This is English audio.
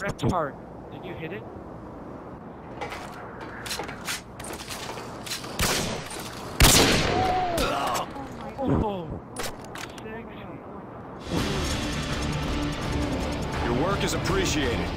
wrecked hard. Did you hit it? Oh, sexy. Your work is appreciated.